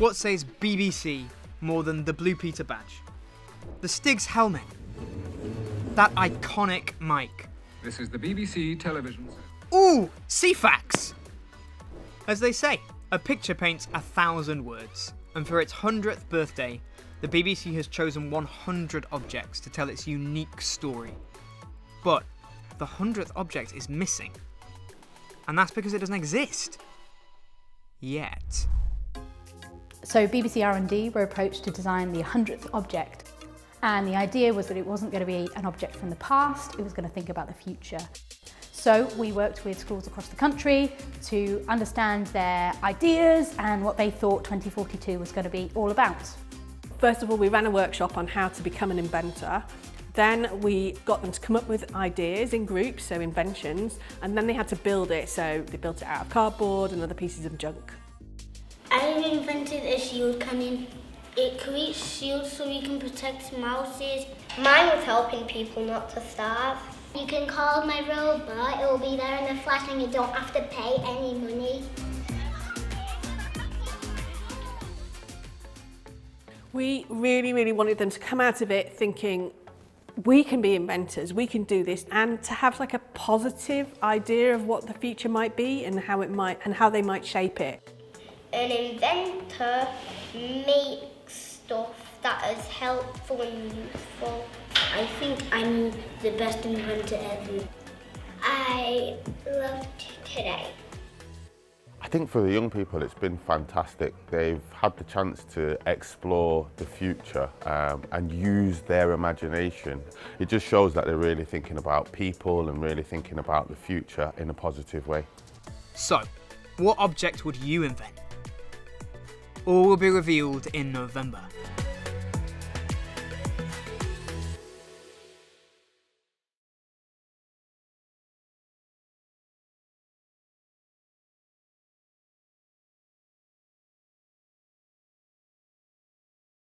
What says BBC more than the Blue Peter badge? The Stig's helmet. That iconic mic. This is the BBC television set. Ooh, Ceefax! As they say, a picture paints a thousand words, and for its 100th birthday, the BBC has chosen 100 objects to tell its unique story. But the 100th object is missing, and that's because it doesn't exist. Yet. So BBC R&D were approached to design the 100th object. And the idea was that it wasn't going to be an object from the past, it was going to think about the future. So we worked with schools across the country to understand their ideas and what they thought 2042 was going to be all about. First of all, we ran a workshop on how to become an inventor. Then we got them to come up with ideas in groups, so inventions, and then they had to build it. So they built it out of cardboard and other pieces of junk. I invented a shield cannon. It creates shields so we can protect mouses. Mine was helping people not to starve. You can call my robot, it will be there in a flash and you don't have to pay any money. We really, really wanted them to come out of it thinking, we can be inventors, we can do this, and to have like a positive idea of what the future might be and how it might and how they might shape it. An inventor makes stuff that is helpful and useful. I think I'm the best inventor ever. I loved today. I think for the young people it's been fantastic. They've had the chance to explore the future um, and use their imagination. It just shows that they're really thinking about people and really thinking about the future in a positive way. So, what object would you invent? All will be revealed in November.